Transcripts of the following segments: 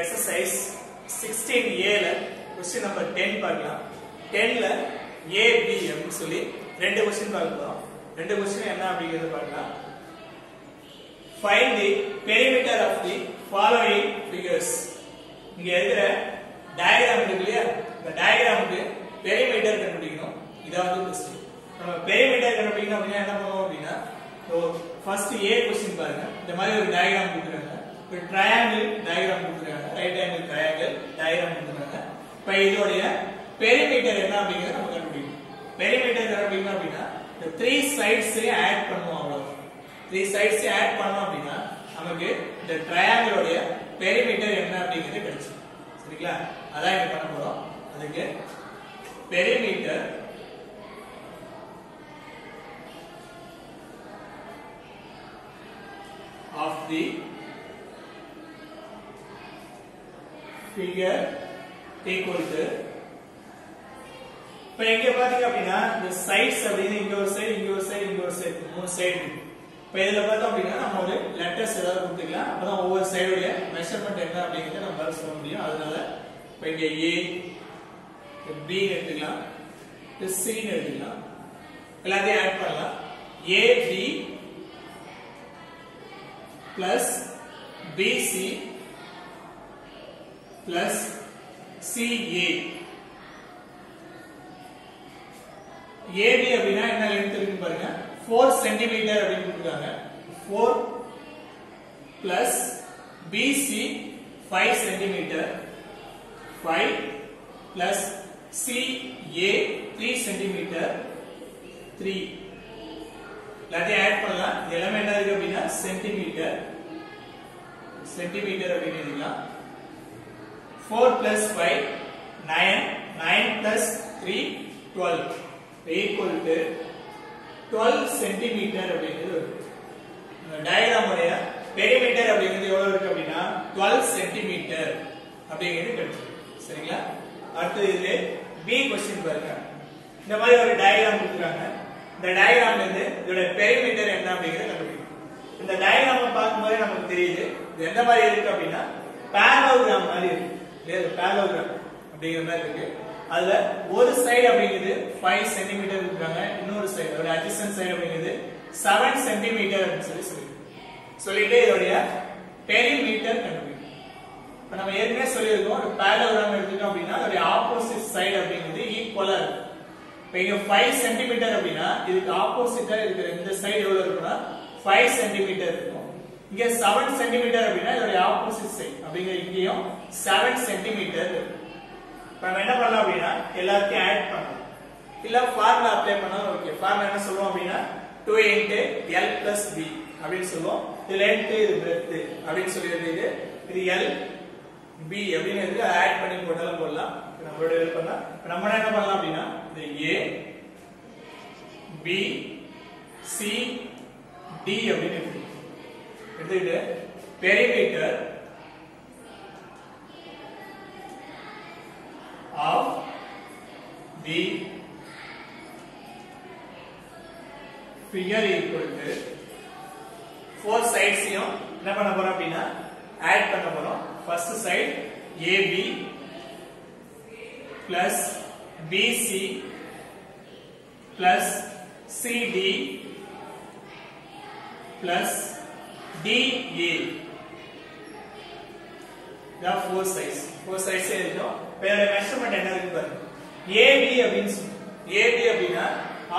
Exercise sixteen ஏல question number ten பார்க்கலாம். டென்ல ஏபி அப்படின்னு சொல்லி ரெண்டு கொஸ்டின் பார்க்க போறோம். ரெண்டு கொஸ்டின் என்ன அப்படிங்கிறது பார்க்கலாம். Find the perimeter of the following figures இங்க இருக்கிற டயக்ராம் இருக்கு இல்லையா? இந்த டயக்ராமுக்கு பெரிமீட்டர் கண்டுபிடிக்கணும். இதான் வந்து கொஸ்டின் நம்ம பெரிமீட்டர் கண்டுபிடிக்கணும் அப்படின்னா என்ன பண்ணுவோம் அப்படின்னா ஃபர்ஸ்ட் ஏ கொஸ்டின் பாருங்க. இந்த மாதிரி ஒரு டயகிராம் கொடுக்குறாங்க ஒரு ட்ரையாங்கிள் டயக்ராம் கொடுக்குறாங்க. ரைட் ஆங்கிள் ட்ரையாங்கிள் டயக்ராம் கொடுத்துருக்காங்க இப்போ இதோடைய பெரிமீட்டர் என்ன அப்படிங்கிறத நம்ம கண்டுபிடிக்கணும். பெரிமீட்டர் கண்டுபிடிக்கணும் அப்படின்னா இந்த த்ரீ சைட்ஸையும் ஆட் பண்ணுவோம் அவ்வளோ த்ரீ சைட்ஸையும் ஆட் பண்ணோம் அப்படின்னா நமக்கு இந்த ட்ரையாங்கிளோடைய பெரிமீட்டர் என்ன அப்படிங்கிறது கிடைச்சிடும் சரிங்களா? அதான் இங்க பண்ண போறோம். அதுக்கு perimeter of the figure equal to இப்ப இங்க பாத்தீங்க அப்படின்னா இந்த சைட்ஸ் அப்படின்னு இங்க ஒரு சைடு இங்க ஒரு சைடு இங்க ஒரு சைடு மூணு சைடு இப்ப இதுல பார்த்தோம் அப்படின்னா நம்ம ஒரு லெட்டர்ஸ் ஏதாவது கொடுத்துக்கலாம் அப்பதான் ஒவ்வொரு சைடுடைய மெஷர்மெண்ட் என்ன அப்படிங்கறத நம்ம சொல்ல முடியும் அதனால இப்ப இங்க ஏ பி எடுத்துக்கலாம் சி எடுத்துக்கலாம் எல்லாத்தையும் ஆட் பண்ணலாம் ஏ B plus BC plus CA AB அப்படின்னா என்ன லென்த் இருக்கு பாருங்க. 4 சென்டிமீட்டர் அப்படின்னு கொடுத்துருக்காங்க 4 plus BC 5 centimetre 5 plus CA 3 centimetre 3 எல்லாத்தையும் ஆட் பண்ணலாம். இது எல்லாமே என்ன இருக்கு அப்படின்னா? சென்டிமீட்டர் சென்டிமீட்டர் அப்படின்னு எழுதிக்கலாம். Four plus five nine nine plus three twelve equal to twelve centimetre அப்படிங்கிறது வருது டயக்ராம் உடைய பெரிமீட்டர் அப்படிங்கிறது எவ்வளவு இருக்கு அப்படின்னா டுவெல் சென்டிமீட்டர் அப்படிங்கிறது கிடைச்சிருக்கு. சரிங்களா? அடுத்தது இதுல பி கொஸ்டின் பாருங்க. இந்த மாதிரி ஒரு டயக்ராம் கொடுத்துருக்காங்க இந்த டயக்ராம்ல இருந்து இதோட பெரிமீட்டர் என்ன அப்படிங்கிறத கண்டுபிடிக்கணும். இந்த டயக்ராம் பார்க்கும்போது நமக்கு தெரியுது இது எந்த மாதிரி இருக்கு அப்படின்னா பேரலோகிராம் மாதிரி இருக்கு. இல்லையா பேலோகிராம் அப்படிங்கிற மாதிரி இருக்கு. அதுல ஒரு சைடு அப்படிங்கிறது ஃபைவ் சென்டிமீட்டர் இருக்காங்க. இன்னொரு சைடு அதோட அட்ஜஸ்டன் சைடு அப்படிங்கிறது செவன் சென்டிமீட்டர் அப்படின்னு சொல்லி சொல்லி சொல்லிட்டு இதோடைய பெரிமீட்டர் கண்டுபிடிக்கும். இப்ப நம்ம ஏற்கனவே சொல்லியிருக்கோம் ஒரு பேலோகிராம் எடுத்துட்டோம் அப்படின்னா அதோட ஆப்போசிட் சைடு அப்படிங்கிறது ஈக்குவலா இருக்கும். இப்போ இங்க ஃபைவ் சென்டிமீட்டர் அப்படின்னா இதுக்கு ஆப்போசிட்டா இருக்கிற இந்த சைடு எவ்வளவு இருக்குன்னா ஃபைவ் சென்டிமீட்டர் இருக்கும். இங்க 7 சென்டிமீட்டர் அப்படின்னா இதோட ஆப்போசிட் சைடு அப்படிங்கிற இங்கேயும் 7 சென்டிமீட்டர் நம்ம என்ன பண்ணலாம் அப்படின்னா எல்லாத்தையும் ஆட் பண்ணலாம். இல்ல ஃபார்முலா அப்ளை பண்ணாலும் ஓகே ஃபார்முலா என்ன சொல்லுவோம் அப்படின்னா 2 இன்டு எல் பிளஸ் பி அப்படின்னு சொல்லுவோம். இது லென்த் இது பிரெத் அப்படின்னு சொல்லி இது. இது எல் பி அப்படின்னு இருக்கு ஆட் பண்ணி போட்டாலும் போடலாம். நம்மளோட ஹெல்ப் தான் நம்ம என்ன பண்ணலாம் அப்படின்னா இந்த ஏ பி சி டி அப்படின்னு இருக்கு எடுத்துக்கிட்டு perimeter of the figure equal to four சைட்ஸையும் என்ன பண்ண போறோம் அப்படின்னா ஆட் பண்ண போறோம் first side AB plus BC plus CD plus DA the four sides four sides எழுதிட்டோம் வேற மெஷர்மெண்ட் என்ன இருக்கு பாருங்க AB அப்படின்னு சொல்லுவோம் AB அப்படின்னா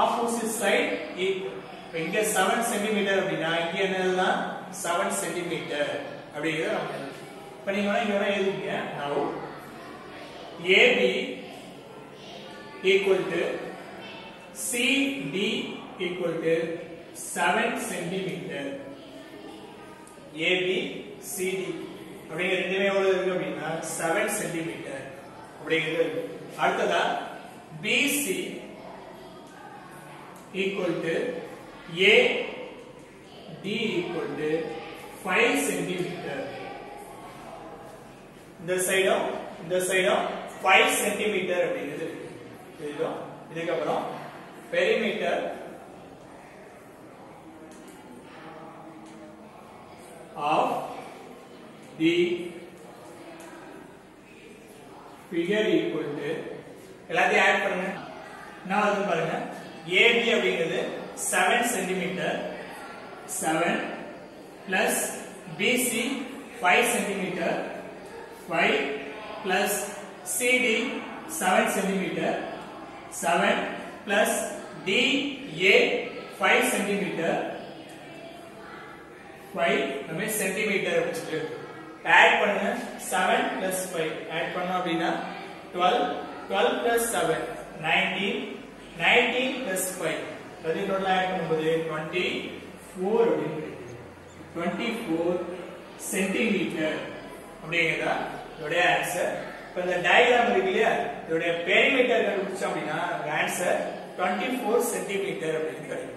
ஆப்போசிட் சைடு ஈக்குவல் இங்க 7 சென்டிமீட்டர் அப்படின்னா இங்க என்னதுதான் 7 சென்டிமீட்டர் அப்படிங்கறத நம்ம எழுதணும் இப்ப நீங்க வேணா இங்க வேணா எழுதிங்க now AB equal to CD equal to 7 centimeter. AB CD அப்படிங்கிற ரெண்டுமே எவ்வளவு இருக்கு அப்படின்னா செவன் சென்டிமீட்டர் அப்படிங்கிறது. இருக்கு அடுத்ததா BC equal to A D equal to five centimetre இந்த சைடும் இந்த சைடும் ஃபைவ் சென்டிமீட்டர் அப்படிங்கிறது இருக்கு. இதுக்கப்புறம் perimeter of the figure equal to எல்லாத்தையும் ஆட் பண்ணுங்க என்ன வருது பாருங்க AB அப்படிங்கிறது 7 centimetre 7 plus BC 5 centimetre 5 plus CD 7 centimetre 7 plus DA 5 centimetre 5 நம்ம சென்டிமீட்டர் வச்சுட்டு ஆட் பண்ணுங்க 7 plus 5 ஆட் பண்ணோம் அப்படின்னா 12 12 plus 7 19 19 plus 5 அது டோட்டல் ஆட் பண்ணும்போது 24 அப்படின்னு கிடைக்குது 24 சென்டிமீட்டர் அப்படிங்கிறதா இதோட ஆன்சர் இப்போ இந்த டயக்ராம் இருக்கு இல்லையா இதோட பெரிமீட்டர் கண்டுபிடிச்சோம் அப்படின்னா ஆன்சர் 24 சென்டிமீட்டர் அப்படின்னு கிடைக்கும்